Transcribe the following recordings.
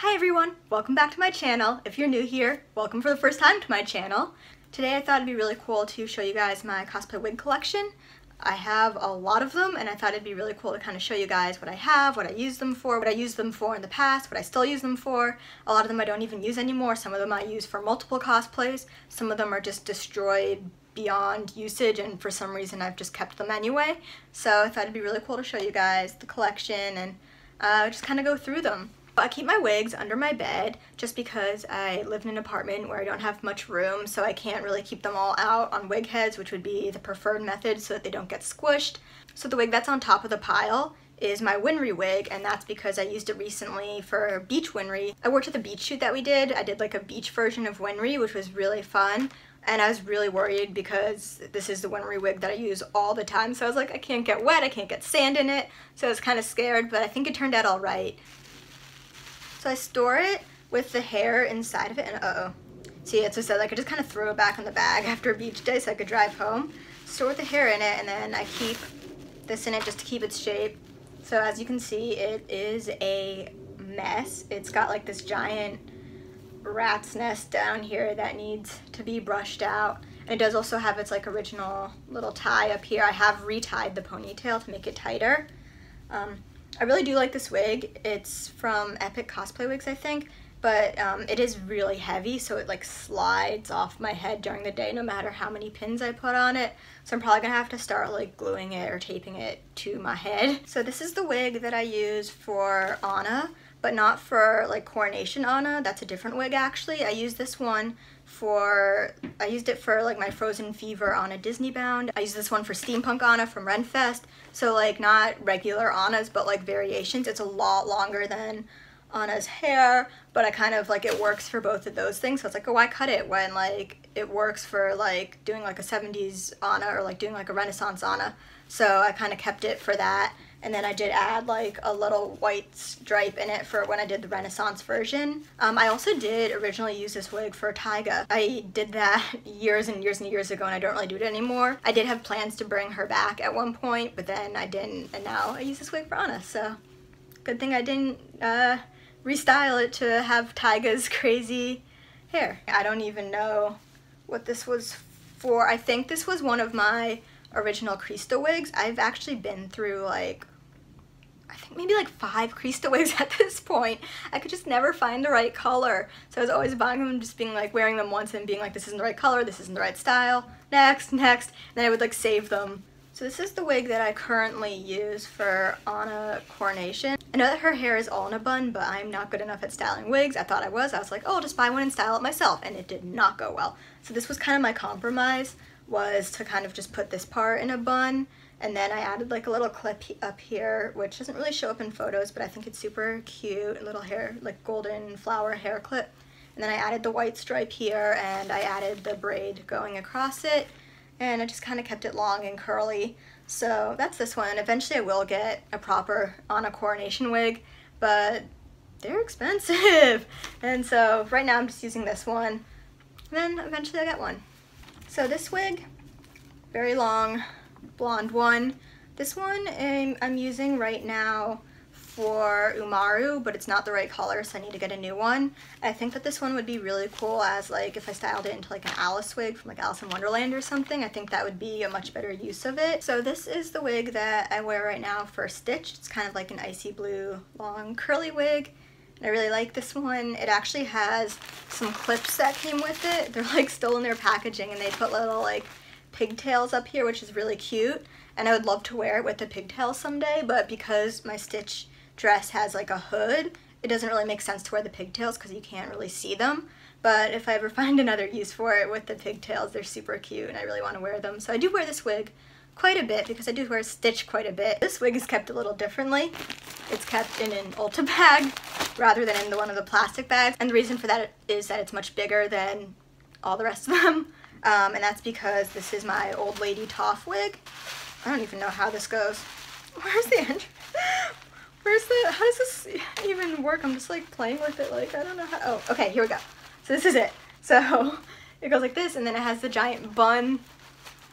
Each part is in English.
Hi everyone, welcome back to my channel. If you're new here, welcome for the first time to my channel. Today I thought it'd be really cool to show you guys my cosplay wig collection. I have a lot of them and I thought it'd be really cool to kind of show you guys what I have, what I use them for, what I used them for in the past, what I still use them for. A lot of them I don't even use anymore. Some of them I use for multiple cosplays. Some of them are just destroyed beyond usage and for some reason I've just kept them anyway. So I thought it'd be really cool to show you guys the collection and uh, just kind of go through them. I keep my wigs under my bed just because I live in an apartment where I don't have much room so I can't really keep them all out on wig heads which would be the preferred method so that they don't get squished. So the wig that's on top of the pile is my Winry wig and that's because I used it recently for beach Winry. I worked at the beach shoot that we did. I did like a beach version of Winry which was really fun and I was really worried because this is the Winry wig that I use all the time so I was like I can't get wet, I can't get sand in it so I was kind of scared but I think it turned out alright. So I store it with the hair inside of it, and uh-oh. See, it's just like I just kind of throw it back in the bag after a beach day so I could drive home. Store the hair in it, and then I keep this in it just to keep its shape. So as you can see, it is a mess. It's got like this giant rat's nest down here that needs to be brushed out. And it does also have its like original little tie up here. I have retied the ponytail to make it tighter. Um, I really do like this wig. It's from Epic Cosplay Wigs, I think, but um, it is really heavy, so it like slides off my head during the day no matter how many pins I put on it. So I'm probably gonna have to start like gluing it or taping it to my head. So this is the wig that I use for Anna, but not for like Coronation Anna. That's a different wig actually. I use this one for, I used it for like my Frozen Fever Anna Disney Bound. I used this one for Steampunk Anna from Renfest. So like not regular Annas, but like variations. It's a lot longer than Anna's hair, but I kind of like it works for both of those things. So it's like, oh, why cut it when like it works for like doing like a 70s Anna or like doing like a Renaissance Anna. So I kind of kept it for that. And then I did add like a little white stripe in it for when I did the Renaissance version. Um, I also did originally use this wig for Taiga. I did that years and years and years ago and I don't really do it anymore. I did have plans to bring her back at one point, but then I didn't and now I use this wig for Anna, so good thing I didn't uh, restyle it to have Taiga's crazy hair. I don't even know what this was for. I think this was one of my original Krista wigs. I've actually been through like, I think maybe like five Krista wigs at this point. I could just never find the right color. So I was always buying them, just being like wearing them once and being like, this isn't the right color, this isn't the right style, next, next. And then I would like save them. So this is the wig that I currently use for Anna Coronation. I know that her hair is all in a bun, but I'm not good enough at styling wigs. I thought I was. I was like, oh, I'll just buy one and style it myself. And it did not go well. So this was kind of my compromise was to kind of just put this part in a bun and then I added like a little clip up here which doesn't really show up in photos but I think it's super cute, a little hair like golden flower hair clip and then I added the white stripe here and I added the braid going across it and I just kind of kept it long and curly so that's this one. Eventually I will get a proper Anna coronation wig but they're expensive and so right now I'm just using this one And then eventually I'll get one. So this wig, very long blonde one. This one I'm, I'm using right now for Umaru, but it's not the right color, so I need to get a new one. I think that this one would be really cool as like if I styled it into like an Alice wig from like Alice in Wonderland or something. I think that would be a much better use of it. So this is the wig that I wear right now for Stitch. It's kind of like an icy blue long curly wig. And I really like this one. It actually has some clips that came with it. They're like still in their packaging and they put little like pigtails up here, which is really cute. And I would love to wear it with the pigtails someday, but because my Stitch dress has like a hood, it doesn't really make sense to wear the pigtails because you can't really see them. But if I ever find another use for it with the pigtails, they're super cute and I really want to wear them. So I do wear this wig quite a bit because I do wear Stitch quite a bit. This wig is kept a little differently. It's kept in an Ulta bag rather than in the one of the plastic bags. And the reason for that is that it's much bigger than all the rest of them. Um, and that's because this is my old lady Toph wig. I don't even know how this goes. Where's the end? Where's the, how does this even work? I'm just like playing with it like, I don't know how, oh, okay, here we go. So this is it. So it goes like this and then it has the giant bun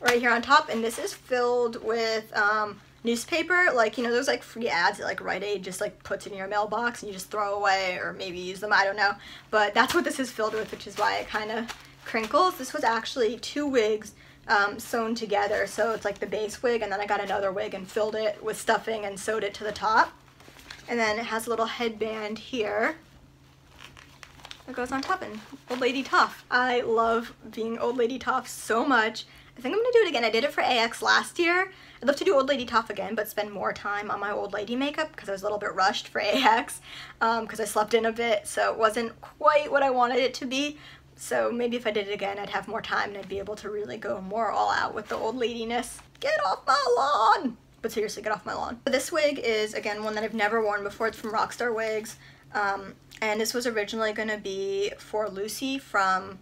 right here on top and this is filled with um, newspaper, like, you know, those like free ads that like Rite Aid just like puts in your mailbox and you just throw away or maybe use them, I don't know. But that's what this is filled with, which is why it kind of crinkles. This was actually two wigs um, sewn together. So it's like the base wig and then I got another wig and filled it with stuffing and sewed it to the top. And then it has a little headband here that goes on top and Old Lady Toph. I love being Old Lady Toph so much. I think I'm gonna do it again. I did it for AX last year. I'd love to do Old Lady Toph again, but spend more time on my old lady makeup because I was a little bit rushed for AX because um, I slept in a bit, so it wasn't quite what I wanted it to be. So maybe if I did it again, I'd have more time and I'd be able to really go more all out with the old ladiness. Get off my lawn! But seriously, get off my lawn. This wig is, again, one that I've never worn before. It's from Rockstar Wigs. Um, and this was originally going to be for Lucy from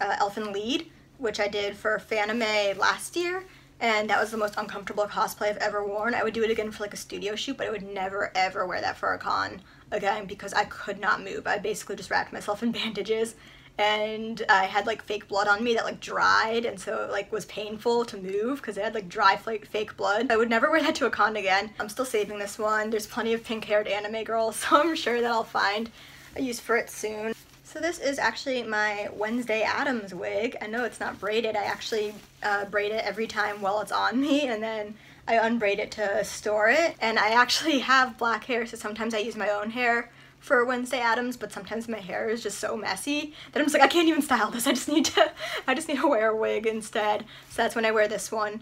uh, Elfen Lied, which I did for Fanime last year. And that was the most uncomfortable cosplay I've ever worn. I would do it again for like a studio shoot, but I would never ever wear that for a con again because I could not move. I basically just wrapped myself in bandages and I had like fake blood on me that like dried and so like was painful to move because it had like dry fake blood. I would never wear that to a con again. I'm still saving this one. There's plenty of pink haired anime girls so I'm sure that I'll find a use for it soon. So this is actually my Wednesday Addams wig. I know it's not braided. I actually uh, braid it every time while it's on me and then I unbraid it to store it. And I actually have black hair so sometimes I use my own hair for Wednesday Addams, but sometimes my hair is just so messy that I'm just like, I can't even style this. I just need to, I just need to wear a wig instead. So that's when I wear this one.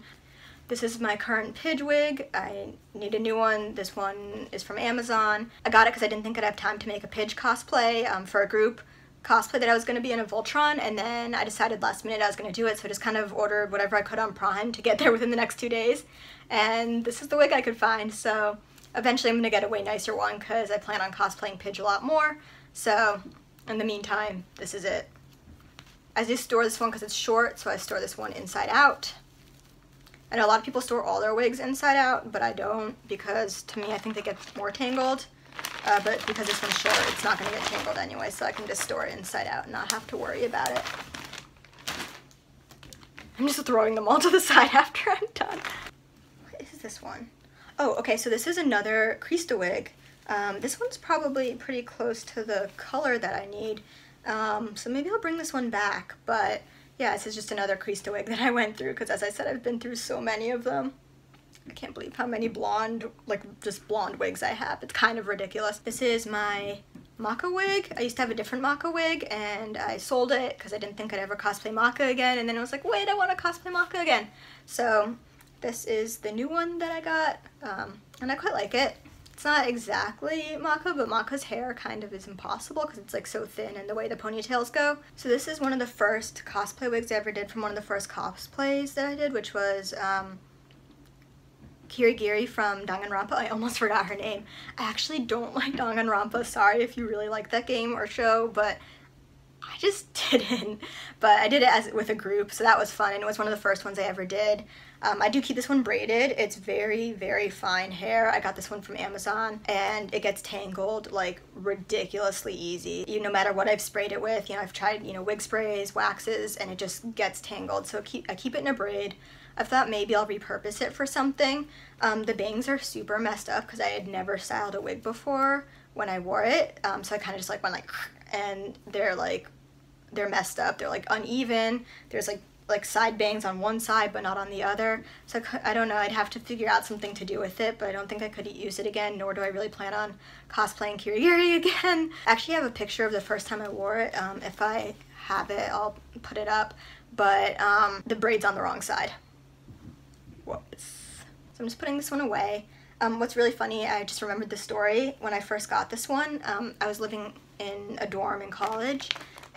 This is my current Pidge wig. I need a new one. This one is from Amazon. I got it because I didn't think I'd have time to make a Pidge cosplay um, for a group cosplay that I was going to be in a Voltron and then I decided last minute I was going to do it so I just kind of ordered whatever I could on Prime to get there within the next two days and this is the wig I could find so Eventually I'm going to get a way nicer one because I plan on cosplaying Pidge a lot more. So in the meantime, this is it. I just store this one because it's short, so I store this one inside out. I know a lot of people store all their wigs inside out, but I don't because to me I think they get more tangled. Uh, but because this one's short, it's not going to get tangled anyway, so I can just store it inside out and not have to worry about it. I'm just throwing them all to the side after I'm done. What is this one? Oh, okay, so this is another Krista wig. Um, this one's probably pretty close to the color that I need. Um, so maybe I'll bring this one back, but yeah, this is just another Krista wig that I went through because as I said, I've been through so many of them. I can't believe how many blonde, like just blonde wigs I have. It's kind of ridiculous. This is my Maka wig. I used to have a different Maka wig and I sold it because I didn't think I'd ever cosplay Maka again. And then I was like, wait, I want to cosplay Maka again. So this is the new one that I got, um, and I quite like it. It's not exactly Maka, but Maka's hair kind of is impossible because it's like so thin and the way the ponytails go. So this is one of the first cosplay wigs I ever did from one of the first cosplays that I did, which was um, Kirigiri from Danganronpa. I almost forgot her name. I actually don't like Danganronpa. Sorry if you really like that game or show, but I just didn't. But I did it as with a group, so that was fun, and it was one of the first ones I ever did. Um, I do keep this one braided. It's very, very fine hair. I got this one from Amazon and it gets tangled like ridiculously easy. You no matter what I've sprayed it with, you know, I've tried, you know, wig sprays, waxes, and it just gets tangled. So keep, I keep it in a braid. I thought maybe I'll repurpose it for something. Um, the bangs are super messed up because I had never styled a wig before when I wore it. Um, so I kind of just like went like, and they're like, they're messed up. They're like uneven. There's like like side bangs on one side but not on the other. So I don't know, I'd have to figure out something to do with it, but I don't think I could use it again, nor do I really plan on cosplaying Kirigiri again. I actually have a picture of the first time I wore it. Um, if I have it, I'll put it up, but um, the braid's on the wrong side. Whoops. So I'm just putting this one away. Um, what's really funny, I just remembered the story. When I first got this one, um, I was living in a dorm in college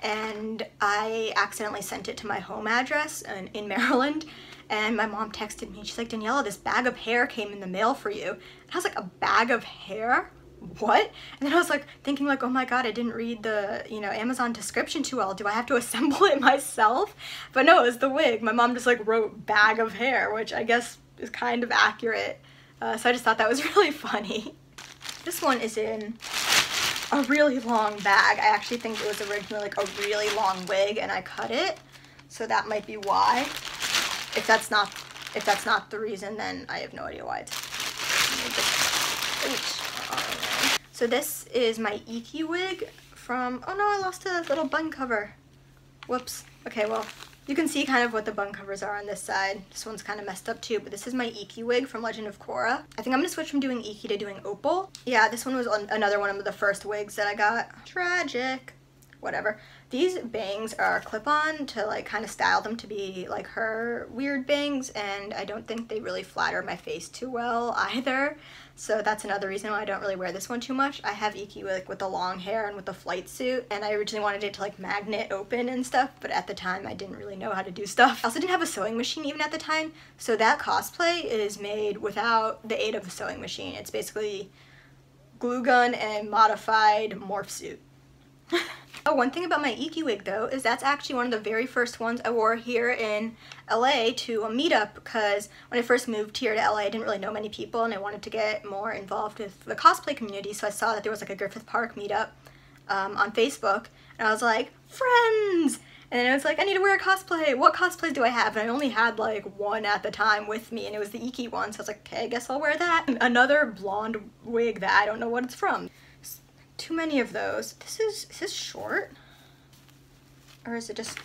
and I accidentally sent it to my home address in, in Maryland and my mom texted me she's like Daniella this bag of hair came in the mail for you. And I was like a bag of hair? What? And then I was like thinking like oh my god I didn't read the you know Amazon description too well. Do I have to assemble it myself? But no it was the wig. My mom just like wrote bag of hair which I guess is kind of accurate. Uh, so I just thought that was really funny. This one is in a really long bag. I actually think it was originally like a really long wig and I cut it. So that might be why. If that's not if that's not the reason, then I have no idea why it's So this is my Ikki wig from, oh no, I lost a little bun cover. Whoops. Okay, well, you can see kind of what the bun covers are on this side. This one's kind of messed up too, but this is my Ikki wig from Legend of Korra. I think I'm gonna switch from doing Ikki to doing Opal. Yeah, this one was another one of the first wigs that I got. Tragic. Whatever. These bangs are clip-on to like kind of style them to be like her weird bangs and I don't think they really flatter my face too well either. So that's another reason why I don't really wear this one too much. I have Ikki like, with the long hair and with the flight suit and I originally wanted it to like magnet open and stuff but at the time I didn't really know how to do stuff. I also didn't have a sewing machine even at the time so that cosplay is made without the aid of a sewing machine. It's basically glue gun and modified morph suit. oh, one thing about my Ikki wig though is that's actually one of the very first ones I wore here in LA to a meetup because when I first moved here to LA I didn't really know many people and I wanted to get more involved with the cosplay community so I saw that there was like a Griffith Park meetup um, on Facebook and I was like, friends! And then I was like, I need to wear a cosplay. What cosplays do I have? And I only had like one at the time with me and it was the Ikki one. So I was like, okay, I guess I'll wear that. Another blonde wig that I don't know what it's from too many of those. This is, is this short? Or is it just,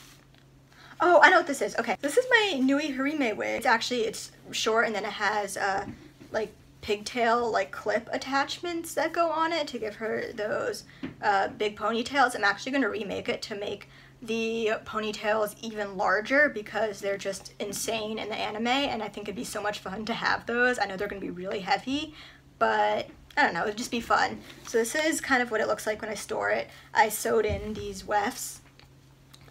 oh, I know what this is. Okay, this is my Nui Harime wig. It's actually, it's short and then it has uh, like pigtail like clip attachments that go on it to give her those uh, big ponytails. I'm actually going to remake it to make the ponytails even larger because they're just insane in the anime and I think it'd be so much fun to have those. I know they're going to be really heavy, but I don't know, it would just be fun. So this is kind of what it looks like when I store it. I sewed in these wefts.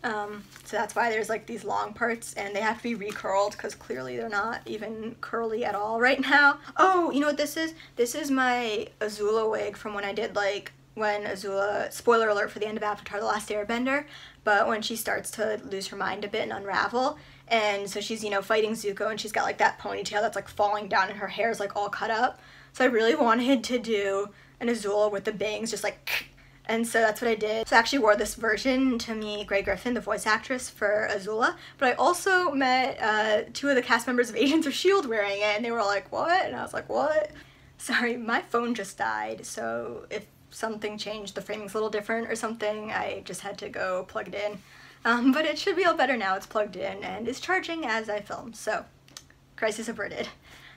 Um, so that's why there's like these long parts and they have to be recurled because clearly they're not even curly at all right now. Oh, you know what this is? This is my Azula wig from when I did like when Azula, spoiler alert for the end of Avatar The Last Airbender, but when she starts to lose her mind a bit and unravel, and so she's, you know, fighting Zuko and she's got like that ponytail that's like falling down and her hair's like all cut up. So I really wanted to do an Azula with the bangs just like and so that's what I did. So I actually wore this version to meet Grey Griffin, the voice actress for Azula, but I also met uh, two of the cast members of Agents of S.H.I.E.L.D. wearing it and they were like, what? And I was like, what? Sorry, my phone just died, so if something changed, the framing's a little different or something, I just had to go plug it in. Um, but it should be all better now, it's plugged in and is charging as I film, so crisis averted.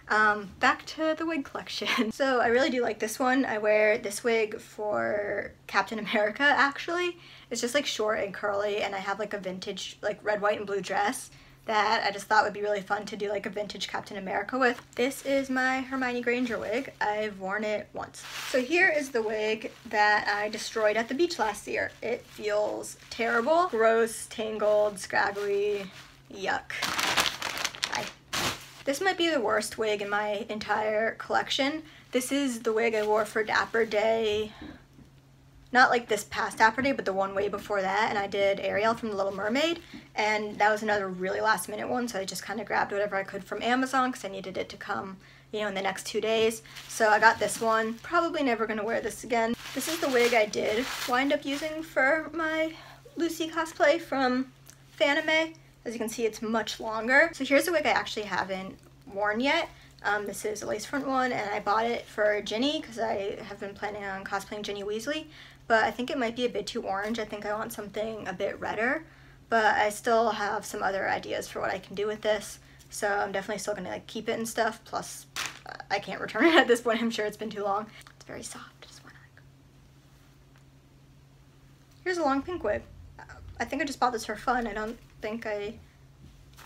Um, back to the wig collection. so I really do like this one. I wear this wig for Captain America actually. It's just like short and curly and I have like a vintage like red, white, and blue dress that I just thought would be really fun to do like a vintage Captain America with. This is my Hermione Granger wig. I've worn it once. So here is the wig that I destroyed at the beach last year. It feels terrible, gross, tangled, scraggly, yuck. This might be the worst wig in my entire collection. This is the wig I wore for Dapper Day. Not like this past Dapper Day, but the one way before that. And I did Ariel from The Little Mermaid. And that was another really last minute one. So I just kind of grabbed whatever I could from Amazon because I needed it to come, you know, in the next two days. So I got this one. Probably never going to wear this again. This is the wig I did wind up using for my Lucy cosplay from Fanime. As you can see, it's much longer. So here's a wig I actually haven't worn yet. Um, this is a lace front one, and I bought it for Ginny because I have been planning on cosplaying Ginny Weasley. But I think it might be a bit too orange. I think I want something a bit redder. But I still have some other ideas for what I can do with this. So I'm definitely still going to like keep it and stuff. Plus, I can't return it at this point. I'm sure it's been too long. It's very soft. Just wanna, like... Here's a long pink wig. I think I just bought this for fun. I don't think I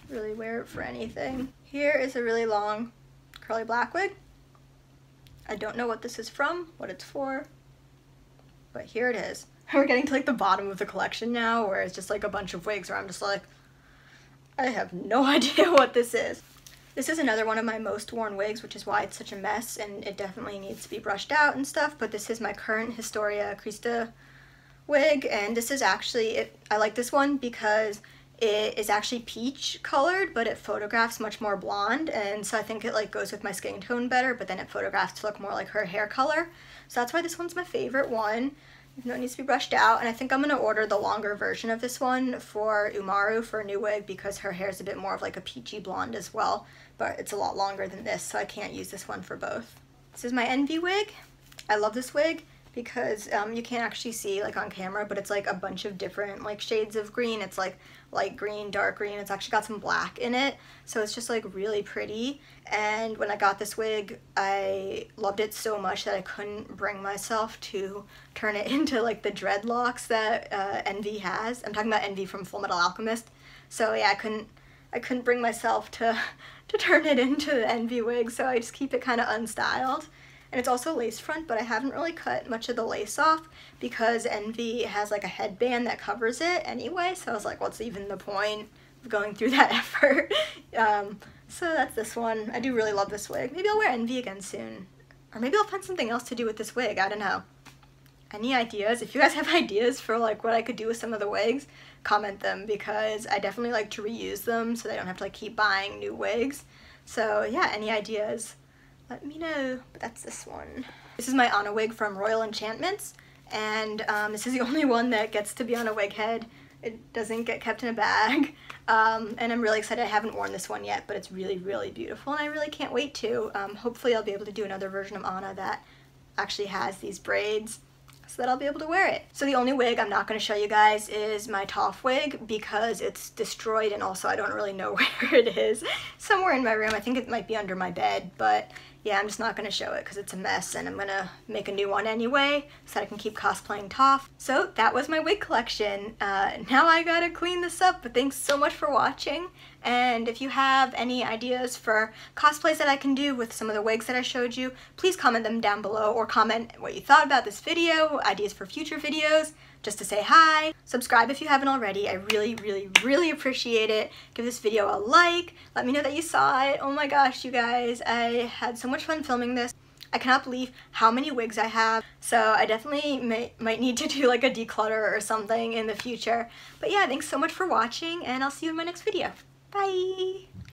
really wear it for anything. Here is a really long curly black wig. I don't know what this is from, what it's for, but here it is. We're getting to like the bottom of the collection now where it's just like a bunch of wigs where I'm just like, I have no idea what this is. This is another one of my most worn wigs, which is why it's such a mess and it definitely needs to be brushed out and stuff, but this is my current Historia Christa wig and this is actually, it, I like this one because it is actually peach colored but it photographs much more blonde and so I think it like goes with my skin tone better but then it photographs to look more like her hair color. So that's why this one's my favorite one. Even though it needs to be brushed out and I think I'm gonna order the longer version of this one for Umaru for a new wig because her hair is a bit more of like a peachy blonde as well but it's a lot longer than this so I can't use this one for both. This is my Envy wig. I love this wig because um, you can't actually see like on camera, but it's like a bunch of different like shades of green. It's like light green, dark green. It's actually got some black in it. So it's just like really pretty. And when I got this wig, I loved it so much that I couldn't bring myself to turn it into like the dreadlocks that uh, Envy has. I'm talking about Envy from Full Metal Alchemist. So yeah, I couldn't I couldn't bring myself to to turn it into the Envy wig, so I just keep it kind of unstyled. And it's also lace front, but I haven't really cut much of the lace off because Envy has like a headband that covers it anyway. So I was like, what's even the point of going through that effort? um, so that's this one. I do really love this wig. Maybe I'll wear Envy again soon. Or maybe I'll find something else to do with this wig. I don't know. Any ideas? If you guys have ideas for like what I could do with some of the wigs, comment them because I definitely like to reuse them so they don't have to like keep buying new wigs. So yeah, any ideas? Let me know. But that's this one. This is my Anna wig from Royal Enchantments, and um, this is the only one that gets to be on a wig head. It doesn't get kept in a bag, um, and I'm really excited. I haven't worn this one yet, but it's really, really beautiful, and I really can't wait to. Um, hopefully I'll be able to do another version of Anna that actually has these braids so that I'll be able to wear it. So the only wig I'm not going to show you guys is my Toph wig because it's destroyed and also I don't really know where it is. Somewhere in my room. I think it might be under my bed, but yeah, I'm just not to show it because it's a mess and I'm to make a new one anyway so that I can keep cosplaying Toph. So that was my wig collection. Uh, now I gotta clean this up, but thanks so much for watching. And if you have any ideas for cosplays that I can do with some of the wigs that I showed you, please comment them down below or comment what you thought about this video, ideas for future videos just to say hi. Subscribe if you haven't already. I really, really, really appreciate it. Give this video a like. Let me know that you saw it. Oh my gosh, you guys. I had so much fun filming this. I cannot believe how many wigs I have, so I definitely may, might need to do like a declutter or something in the future. But yeah, thanks so much for watching, and I'll see you in my next video. Bye!